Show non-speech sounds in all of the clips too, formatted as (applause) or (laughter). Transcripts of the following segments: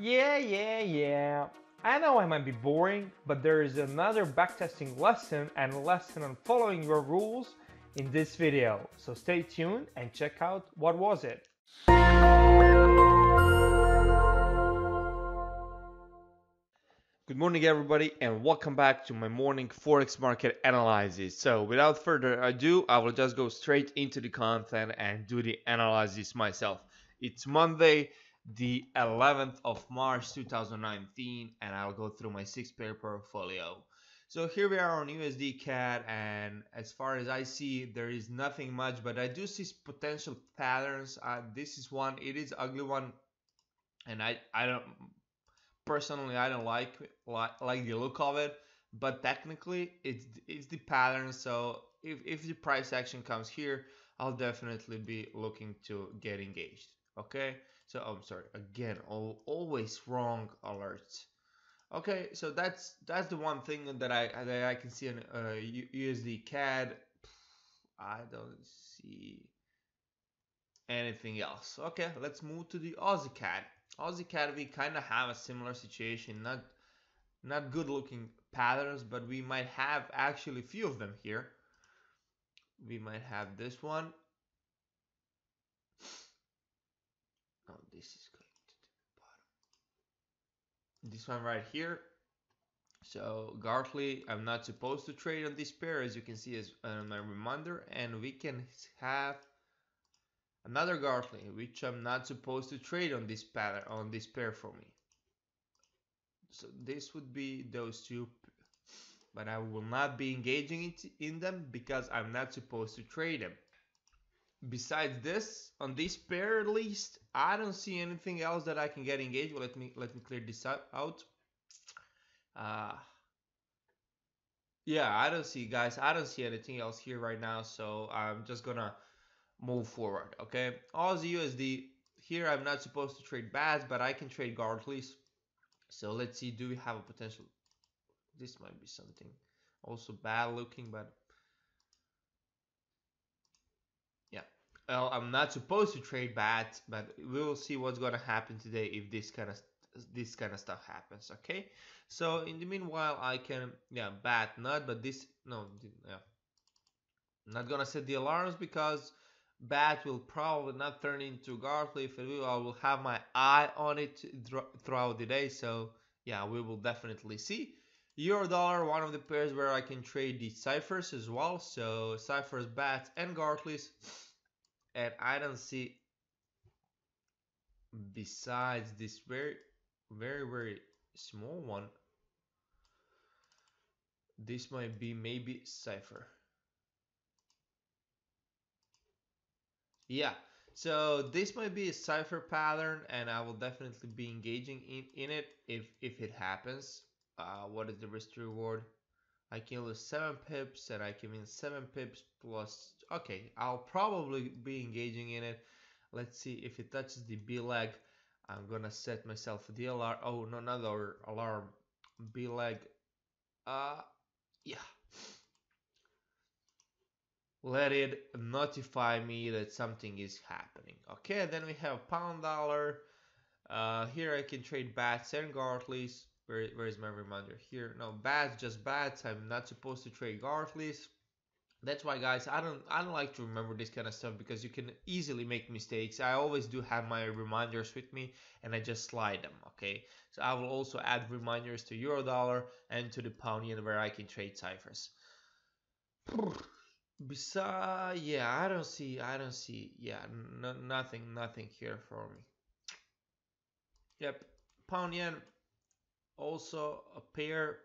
Yeah, yeah, yeah. I know I might be boring, but there is another backtesting lesson and lesson on following your rules in this video. So stay tuned and check out what was it. Good morning everybody and welcome back to my morning forex market analysis. So without further ado, I will just go straight into the content and do the analysis myself. It's Monday, the 11th of March 2019 and I'll go through my six pair portfolio. So here we are on USD CAD and as far as I see there is nothing much but I do see potential patterns. Uh, this is one, it is ugly one and I, I don't personally I don't like like, like the look of it but technically it's it's the pattern so if, if the price action comes here I'll definitely be looking to get engaged okay so I'm sorry. Again all, always wrong alerts. Okay so that's that's the one thing that I that I can see on uh, USD CAD I don't see anything else. Okay let's move to the Aussie CAD Aussie CAD we kind of have a similar situation not not good looking patterns but we might have actually a few of them here. We might have this one oh this is going to the bottom. This one right here. So Gartley I'm not supposed to trade on this pair as you can see as on my reminder and we can have another Gartley which I'm not supposed to trade on this pattern on this pair for me. So this would be those two but I will not be engaging in them because I'm not supposed to trade them besides this on this pair at least I don't see anything else that I can get engaged with let me let me clear this out uh yeah I don't see guys I don't see anything else here right now so I'm just gonna move forward. Okay, Aussie USD. Here I'm not supposed to trade BATs, but I can trade Gartleys. So let's see, do we have a potential? This might be something also bad looking, but Well, I'm not supposed to trade BATs, but we will see what's gonna happen today if this kind of this kind of stuff happens. Okay. So in the meanwhile, I can yeah bat not, but this no yeah. Not gonna set the alarms because bat will probably not turn into it will, I will have my eye on it throughout the day. So yeah, we will definitely see. Euro dollar, one of the pairs where I can trade the ciphers as well. So ciphers, bats, and Gartleys. And I don't see besides this very, very, very small one. This might be maybe cipher. Yeah, so this might be a cipher pattern and I will definitely be engaging in, in it if, if it happens. Uh, what is the risk reward? I can lose 7 pips and I can win 7 pips plus... Okay, I'll probably be engaging in it. Let's see if it touches the B leg. I'm gonna set myself the alarm. Oh, no, another alarm. B leg. Uh, yeah let it notify me that something is happening. Okay, then we have pound dollar. Uh, here I can trade bats and Gartleys. Where, where is my reminder? Here, no bats, just bats. I'm not supposed to trade Gartleys. That's why, guys, I don't I don't like to remember this kind of stuff because you can easily make mistakes. I always do have my reminders with me, and I just slide them. Okay, so I will also add reminders to Euro Dollar and to the Pound Yen where I can trade ciphers. Besides, yeah, I don't see, I don't see, yeah, nothing, nothing here for me. Yep, pound yen, also a pair.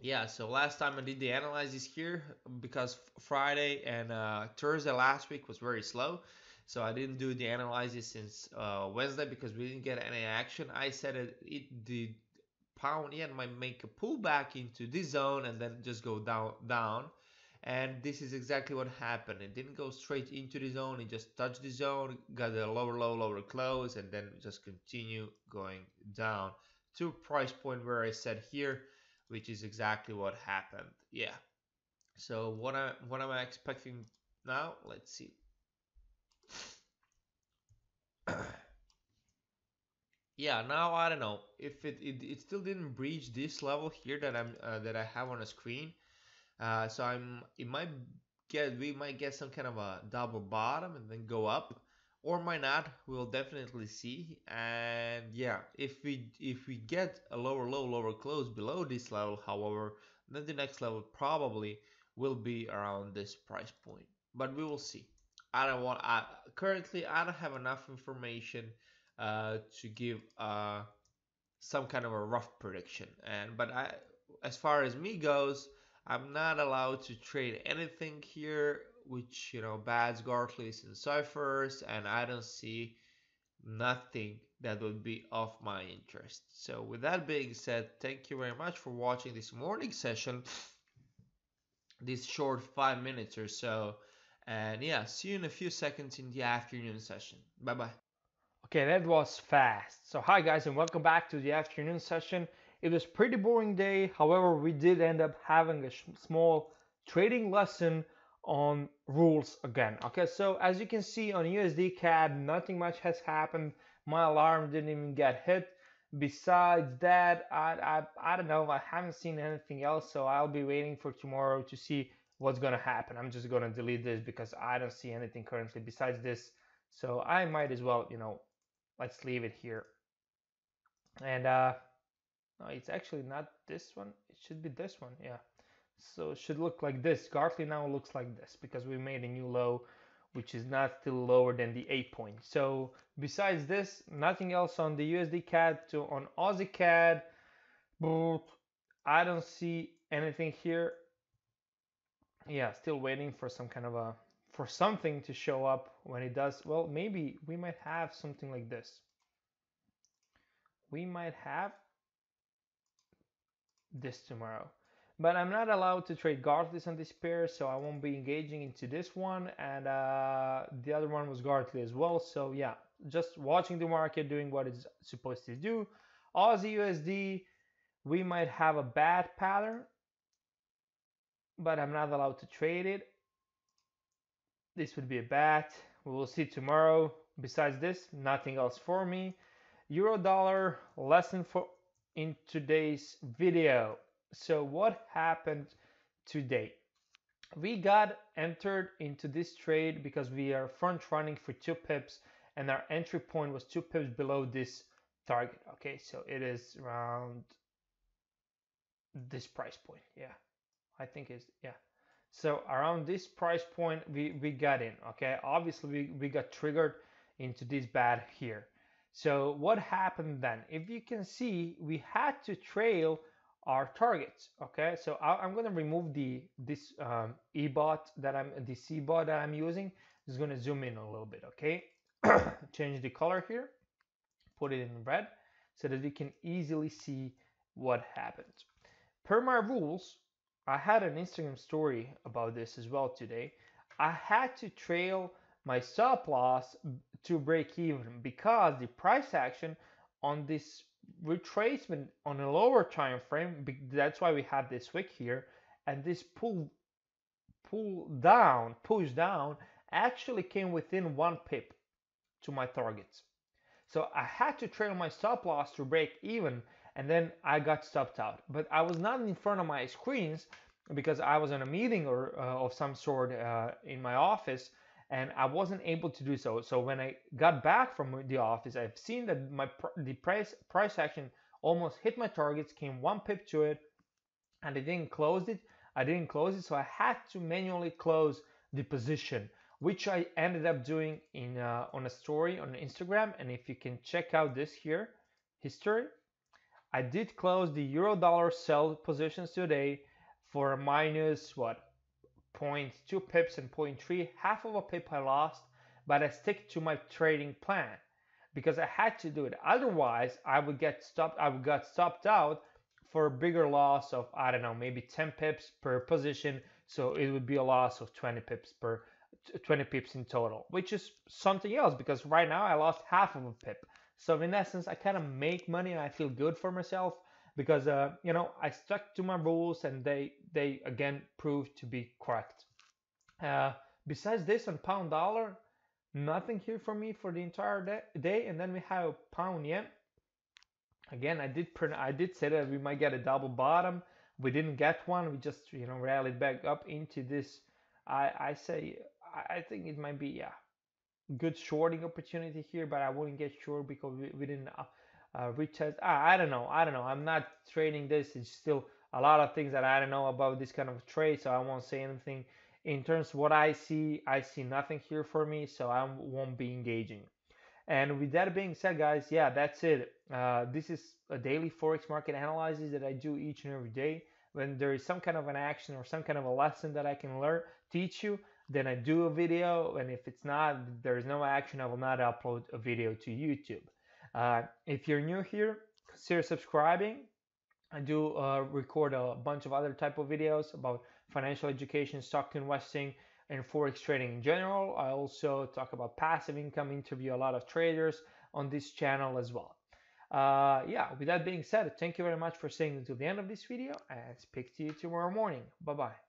Yeah, so last time I did the analysis here because Friday and uh, Thursday last week was very slow. So I didn't do the analysis since uh, Wednesday because we didn't get any action. I said it, it the pound yen might make a pullback into this zone and then just go down down and this is exactly what happened it didn't go straight into the zone it just touched the zone got a lower low lower close and then just continue going down to price point where i said here which is exactly what happened. Yeah. So what i what am i expecting now? Let's see. (clears throat) Yeah now i don't know. If it, it, it still didn't breach this level here that i'm uh, that i have on the screen uh, so i'm it might get we might get some kind of a double bottom and then go up or might not we'll definitely see. And yeah if we if we get a lower low lower close below this level however then the next level probably will be around this price point. But we will see. I don't want I, currently i don't have enough information uh, to give uh, some kind of a rough prediction. And but i as far as me goes i'm not allowed to trade anything here which you know bats gartleys and ciphers and i don't see nothing that would be of my interest so with that being said thank you very much for watching this morning session this short five minutes or so and yeah see you in a few seconds in the afternoon session bye bye Okay, that was fast. So hi guys and welcome back to the afternoon session. It was pretty boring day. However, we did end up having a small trading lesson on rules again. Okay, so as you can see on USD CAD, nothing much has happened. My alarm didn't even get hit. Besides that, I, I, I don't know. I haven't seen anything else, so I'll be waiting for tomorrow to see what's gonna happen. I'm just gonna delete this because I don't see anything currently besides this. So I might as well, you know, let's leave it here. And uh, no, it's actually not this one. It should be this one. Yeah. So it should look like this. Gartley now looks like this because we made a new low, which is not still lower than the 8 point. So besides this, nothing else on the USD CAD to on Aussie CAD. I don't see anything here. Yeah, still waiting for some kind of a for something to show up when it does, well, maybe we might have something like this. We might have this tomorrow. But I'm not allowed to trade Gartley on this pair, so I won't be engaging into this one. And uh, the other one was Gartley as well. So yeah, just watching the market, doing what it's supposed to do. Aussie USD, we might have a bat pattern, but I'm not allowed to trade it. This would be a bat. We will see tomorrow. Besides this, nothing else for me. Euro dollar lesson for in today's video. So what happened today? We got entered into this trade because we are front running for two pips and our entry point was two pips below this target. Okay, so it is around this price point. Yeah, I think it's, yeah. So around this price point, we, we got in, okay? Obviously, we, we got triggered into this bat here. So what happened then? If you can see, we had to trail our targets, okay? So I, am gonna remove the this um, EBOT that I'm, the CBOT that I'm using. Just gonna zoom in a little bit, okay? (coughs) Change the color here, put it in red, so that we can easily see what happened. Per my rules, I had an Instagram story about this as well today. I had to trail my stop loss to break even because the price action on this retracement on a lower time frame that's why we have this wick here and this pull pull down push down actually came within one pip to my targets so i had to trail my stop loss to break even and then I got stopped out. But I was not in front of my screens because I was in a meeting or uh, of some sort uh, in my office and I wasn't able to do so. So when I got back from the office, I've seen that my the price price action almost hit my targets, came one pip to it, and I didn't close it. I didn't close it, so I had to manually close the position, which I ended up doing in uh, on a story on Instagram. And if you can check out this here history, I did close the euro dollar sell positions today for minus what 0.2 pips and 0.3 half of a pip I lost but I stick to my trading plan because I had to do it. Otherwise I would get stopped I would get stopped out for a bigger loss of I don't know maybe 10 pips per position. So it would be a loss of 20 pips per 20 pips in total which is something else because right now I lost half of a pip. So in essence, I kind of make money and I feel good for myself because uh, you know I stuck to my rules and they they again proved to be correct. Uh, besides this, on pound dollar, nothing here for me for the entire day. And then we have pound yen. again, I did I did say that we might get a double bottom. We didn't get one. We just you know rallied back up into this. I I say I think it might be yeah good shorting opportunity here, but I wouldn't get short because we, we didn't uh, uh, retest. I, I don't know. I don't know. I'm not trading this. It's still a lot of things that I don't know about this kind of trade, so I won't say anything. In terms of what I see, I see nothing here for me, so I won't be engaging. And with that being said, guys, yeah, that's it. Uh, this is a daily forex market analysis that I do each and every day. When there is some kind of an action or some kind of a lesson that I can learn, teach you, then I do a video. And if it's not, there is no action, I will not upload a video to YouTube. Uh, if you're new here, consider subscribing. I do uh, record a bunch of other type of videos about financial education, stock investing, and forex trading in general. I also talk about passive income, interview a lot of traders on this channel as well. Uh, yeah, with that being said, thank you very much for staying until the end of this video and speak to you tomorrow morning. Bye bye.